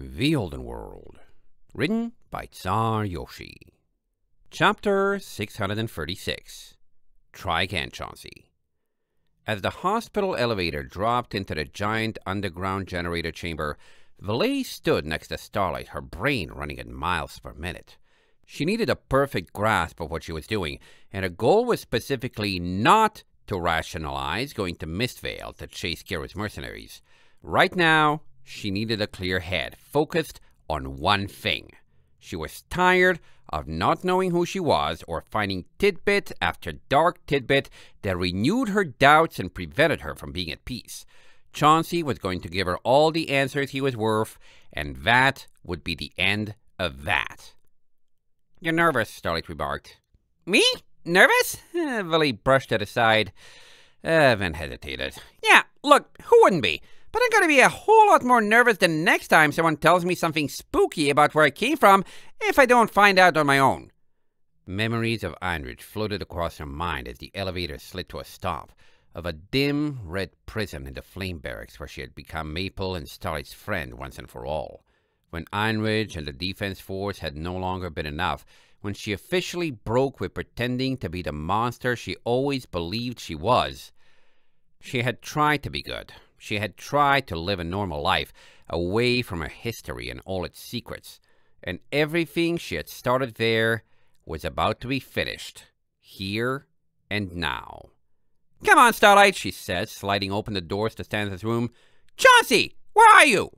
The Olden World. Written by Czar Yoshi. Chapter 636. Try again, Chauncey. As the hospital elevator dropped into the giant underground generator chamber, Valet stood next to Starlight, her brain running at miles per minute. She needed a perfect grasp of what she was doing, and her goal was specifically not to rationalize going to Mistvale to chase Kiro's mercenaries. Right now, she needed a clear head, focused on one thing. She was tired of not knowing who she was or finding tidbit after dark tidbit that renewed her doubts and prevented her from being at peace. Chauncey was going to give her all the answers he was worth, and that would be the end of that. You're nervous, Starlight remarked. Me? Nervous? Uh, brushed it aside, then hesitated. Yeah, look, who wouldn't be? But I'm to be a whole lot more nervous the next time someone tells me something spooky about where I came from if I don't find out on my own. Memories of Einrich floated across her mind as the elevator slid to a stop, of a dim red prison in the flame barracks where she had become Maple and Starlight's friend once and for all. When Einrich and the defense force had no longer been enough, when she officially broke with pretending to be the monster she always believed she was. She had tried to be good. She had tried to live a normal life, away from her history and all its secrets. And everything she had started there was about to be finished, here and now. Come on, Starlight, she said, sliding open the doors to Stanza's room. Chauncey, where are you?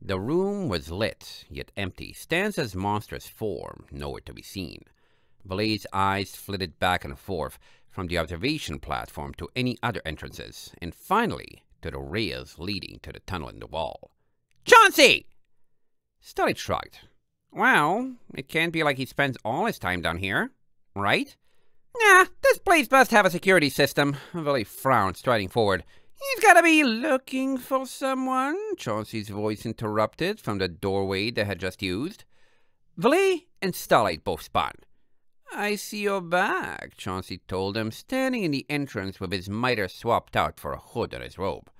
The room was lit, yet empty. Stanza's monstrous form nowhere to be seen. Valet's eyes flitted back and forth from the observation platform to any other entrances, and finally to the rails leading to the tunnel in the wall. Chauncey! Starlight shrugged. Well, it can't be like he spends all his time down here, right? Nah, this place must have a security system. Valet frowned, striding forward. He's gotta be looking for someone, Chauncey's voice interrupted from the doorway they had just used. Valet and Starlight both spun. I see you're back, Chauncey told him, standing in the entrance with his mitre swapped out for a hood on his robe.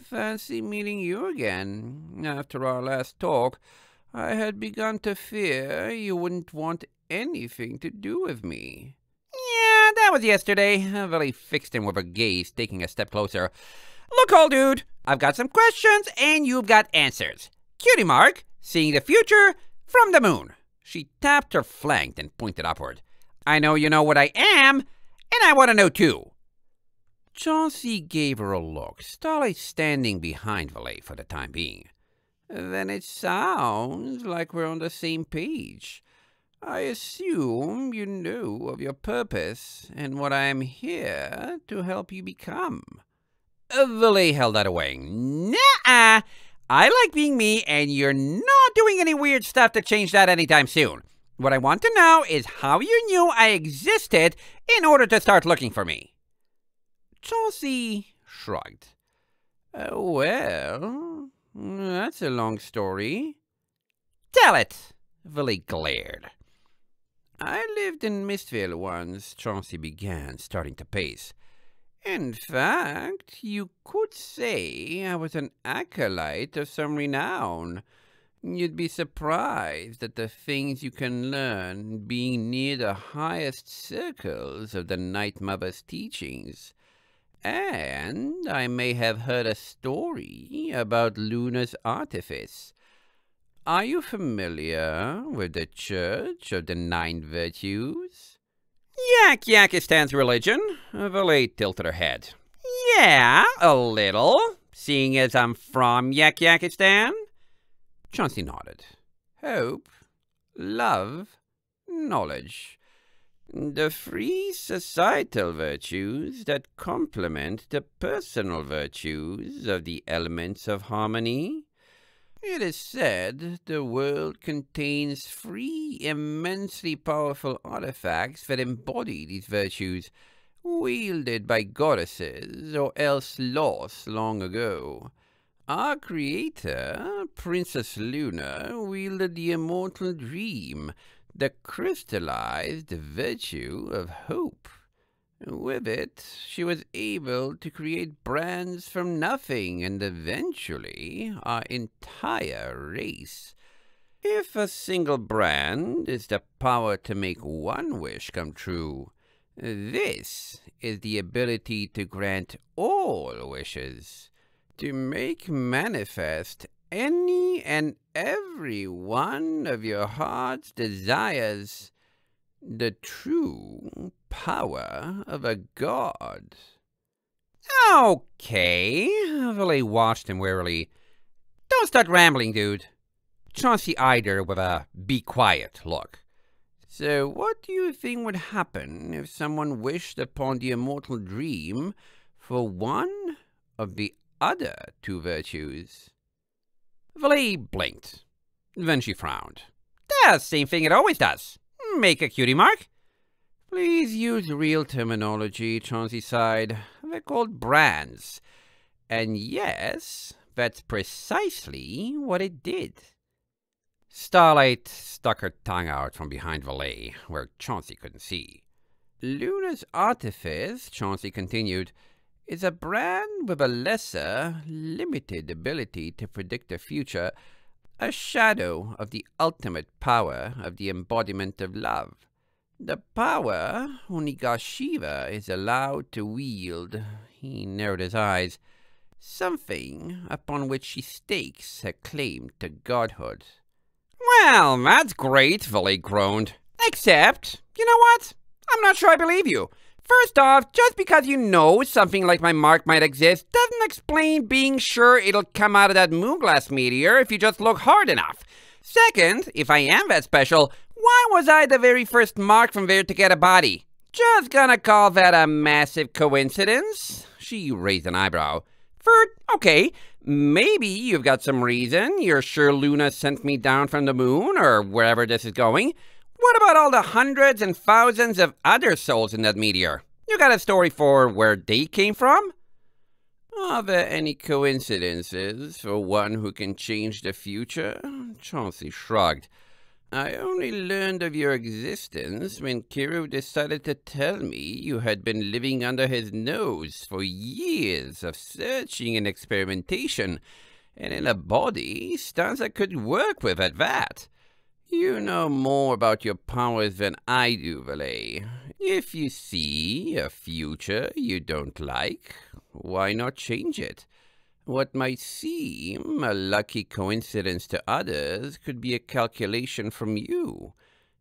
Fancy meeting you again. After our last talk, I had begun to fear you wouldn't want anything to do with me. Yeah, that was yesterday. Valet fixed him with a gaze, taking a step closer. Look, old dude, I've got some questions and you've got answers. Cutie mark, seeing the future from the moon. She tapped her flank and pointed upward. I know you know what I am, and I want to know too. Chauncey gave her a look, Starlight standing behind Valet for the time being. Then it sounds like we're on the same page. I assume you knew of your purpose and what I am here to help you become. Valet held out that away. Nah, I like being me, and you're not doing any weird stuff to change that anytime soon. What I want to know is how you knew I existed in order to start looking for me. Chauncey shrugged. Uh, well, that's a long story. Tell it, Valet glared. I lived in Mistvale once, Chauncey began, starting to pace. In fact, you could say I was an acolyte of some renown. You'd be surprised at the things you can learn being near the highest circles of the Night Mother's teachings. And I may have heard a story about Luna's artifice. Are you familiar with the Church of the Nine Virtues? Yakyakistan's religion. Valet tilted her head. Yeah, a little, seeing as I'm from Yakyakistan. Chauncey nodded. Hope, love, knowledge. The free societal virtues that complement the personal virtues of the elements of harmony. It is said the world contains three immensely powerful artifacts that embody these virtues, wielded by goddesses or else lost long ago. Our creator, Princess Luna, wielded the immortal dream, the crystallized virtue of hope. With it, she was able to create brands from nothing and eventually our entire race. If a single brand is the power to make one wish come true, this is the ability to grant all wishes, to make manifest any and every one of your heart's desires, the true power of a god. Okay, Valet watched him warily. Don't start rambling, dude. Chauncey eyed her with a be quiet look. So, what do you think would happen if someone wished upon the immortal dream for one of the other two virtues? Valet blinked. Then she frowned. The same thing it always does. Make a cutie mark. Please use real terminology, Chauncey sighed. They're called brands. And yes, that's precisely what it did. Starlight stuck her tongue out from behind Valet, where Chauncey couldn't see. Luna's artifice, Chauncey continued, is a brand with a lesser, limited ability to predict the future, a shadow of the ultimate power of the embodiment of love. The power Onigashiva is allowed to wield, he narrowed his eyes, something upon which she stakes her claim to godhood. Well, that's great, Valet groaned. Except, you know what? I'm not sure I believe you. First off, just because you know something like my mark might exist doesn't explain being sure it'll come out of that moonglass meteor if you just look hard enough. Second, if I am that special, why was I the very first mark from there to get a body? Just gonna call that a massive coincidence? She raised an eyebrow. Third, okay, maybe you've got some reason. You're sure Luna sent me down from the moon or wherever this is going. What about all the hundreds and thousands of other souls in that meteor? You got a story for where they came from? Are there any coincidences for one who can change the future? Chauncey shrugged. I only learned of your existence when Kiru decided to tell me you had been living under his nose for years of searching and experimentation, and in a body Stanza could work with at that. You know more about your powers than I do, Valet. If you see a future you don't like, why not change it? What might seem a lucky coincidence to others could be a calculation from you,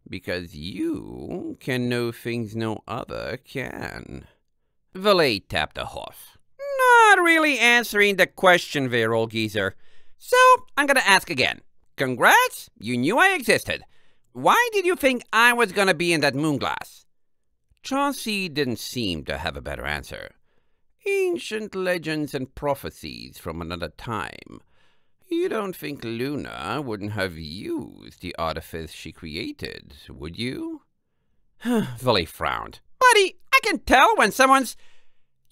because you can know things no other can. Valet tapped a hoof. Not really answering the question there, geezer. So, I'm gonna ask again. Congrats, you knew I existed. Why did you think I was gonna be in that moonglass? Chauncey didn't seem to have a better answer ancient legends and prophecies from another time. You don't think Luna wouldn't have used the artifice she created, would you? Valet frowned. Buddy, I can tell when someone's...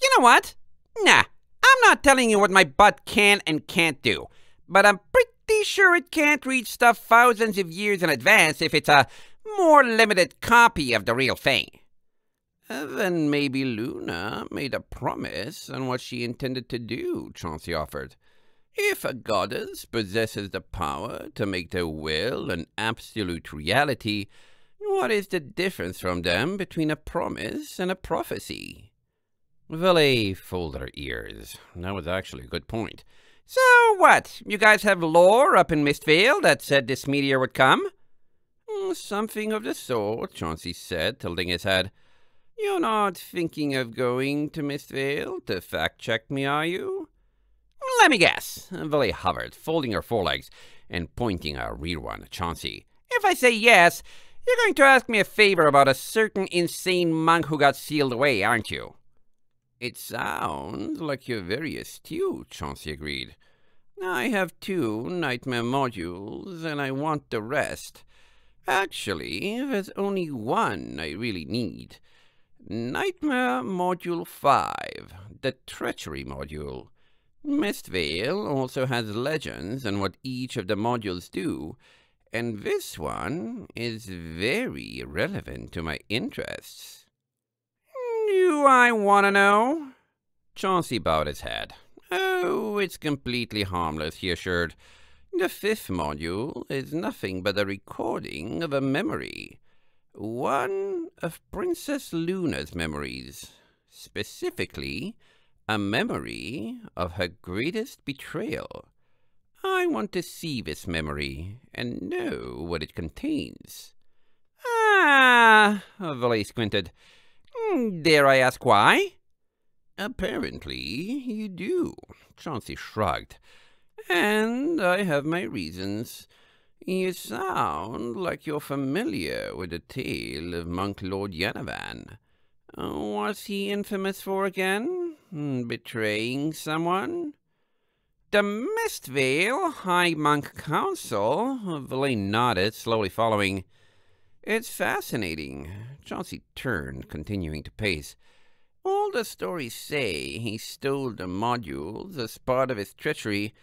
You know what? Nah, I'm not telling you what my butt can and can't do, but I'm pretty sure it can't read stuff thousands of years in advance if it's a more limited copy of the real thing. Uh, then maybe Luna made a promise on what she intended to do, Chauncey offered. If a goddess possesses the power to make their will an absolute reality, what is the difference from them between a promise and a prophecy? Valet folded her ears. That was actually a good point. So what? You guys have lore up in Mistvale that said this meteor would come? Hmm, something of the sort, Chauncey said, tilting his head. You're not thinking of going to Mistvale to fact-check me, are you? Let me guess. Valet hovered, folding her forelegs and pointing a rear one at Chauncey. If I say yes, you're going to ask me a favor about a certain insane monk who got sealed away, aren't you? It sounds like you're very astute, Chauncey agreed. I have two nightmare modules, and I want the rest. Actually, there's only one I really need. Nightmare Module 5, the Treachery Module. Mistvale also has legends on what each of the modules do, and this one is very relevant to my interests. Do I want to know? Chauncey bowed his head. Oh, it's completely harmless, he assured. The fifth module is nothing but a recording of a memory. One of Princess Luna's memories. Specifically, a memory of her greatest betrayal. I want to see this memory and know what it contains. Ah, Valet squinted. Hmm, dare I ask why? Apparently you do, Chauncey shrugged. And I have my reasons. You sound like you're familiar with the tale of Monk Lord Yanavan. Was he infamous for again? Hmm, betraying someone? The Mistvale High Monk Council? Valet nodded, slowly following. It's fascinating. Chauncey turned, continuing to pace. All the stories say he stole the modules as part of his treachery,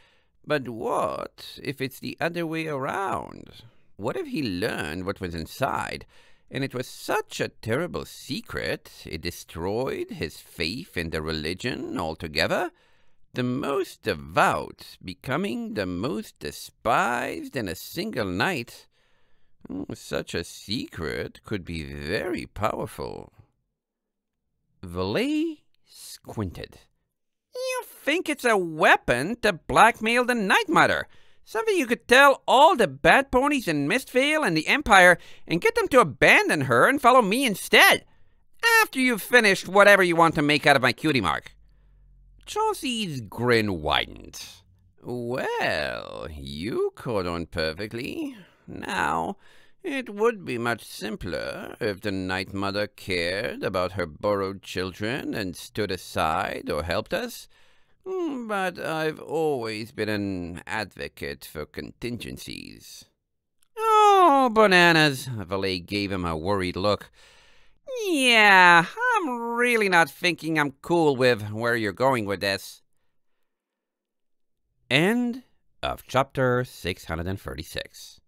but what if it's the other way around? What if he learned what was inside, and it was such a terrible secret it destroyed his faith in the religion altogether? The most devout becoming the most despised in a single night. Such a secret could be very powerful. Valet squinted. You think it's a weapon to blackmail the Night Mother? Something you could tell all the bad ponies in Mistvale and the Empire and get them to abandon her and follow me instead. After you've finished whatever you want to make out of my cutie mark. Chauncey's grin widened. Well, you caught on perfectly. Now, it would be much simpler if the Night Mother cared about her borrowed children and stood aside or helped us. Hmm, but I've always been an advocate for contingencies. Oh, bananas! Valet gave him a worried look. Yeah, I'm really not thinking I'm cool with where you're going with this. End of chapter 636.